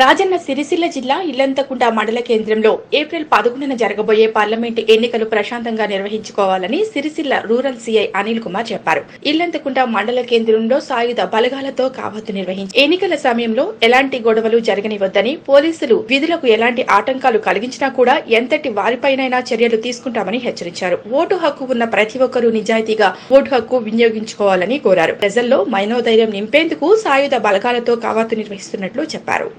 రాజన్న సిరిసిల్ల జిల్లా ఇల్లంతకుంట మండల కేంద్రంలో ఏప్రిల్ పదకొండున జరగబోయే పార్లమెంటు ఎన్నికలు ప్రశాంతంగా నిర్వహించుకోవాలని సిరిసిల్ల రూరల్ సీఐ అనిల్ కుమార్ చెప్పారు. ఇల్లంతకుంట మండల కేంద్రంలో సాయుధ బలగాలతో కావత్తు నిర్వహించి ఎన్నికల సమయంలో ఎలాంటి గొడవలు జరగనివద్దని పోలీసులు విధులకు ఎలాంటి ఆటంకాలు కలిగించినా కూడా ఎంతటి వారిపైనైనా చర్యలు తీసుకుంటామని హెచ్చరించారు. ఓటు హక్కు ఉన్న ప్రతి ఒక్కరూ నిజాయితీగా ఓటు హక్కు వినియోగించుకోవాలని కోరారు. ప్రజల్లో మైనోధైర్యం నింపేందుకు సాయుధ బలగాలతో కావత్తు నిర్వహిస్తున్నట్లు చెప్పారు.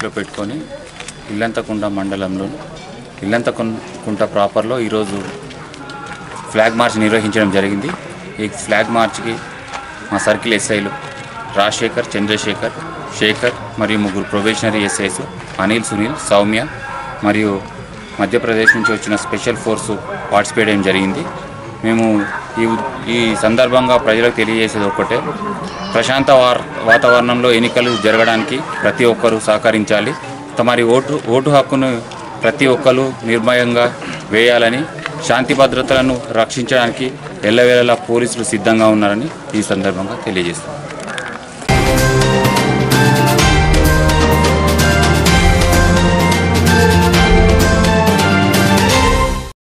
దృష్టిలో పెట్టుకొని ఇల్లంతకుంట మండలంలో ఇల్లంతకుంట ప్రాపర్లో ఈరోజు ఫ్లాగ్ మార్చ్ నిర్వహించడం జరిగింది. ఈ ఫ్లాగ్ మార్చ్కి మా సర్కిల్ ఎస్ఐలు రాజశేఖర్ చంద్రశేఖర్ శేఖర్ మరియు ముగ్గురు ప్రొబేషనరీ ఎస్ఐస్ అనిల్ సునీల్ సౌమ్య మరియు మధ్యప్రదేశ్ నుంచి వచ్చిన స్పెషల్ ఫోర్సు పార్టిసిపేట్ చేయడం జరిగింది. మేము ఈ ఈ సందర్భంగా ప్రజలకు తెలియజేసేది ఒక్కటే. ప్రశాంత వాతావరణంలో ఎన్నికలు జరగడానికి ప్రతి ఒక్కరూ సహకరించాలి. తమరి ఓటు ఓటు హక్కును ప్రతి ఒక్కరు నిర్మయంగా వేయాలని శాంతి భద్రతలను రక్షించడానికి ఎల్లవేళలా పోలీసులు సిద్ధంగా ఉన్నారని ఈ సందర్భంగా తెలియజేస్తాం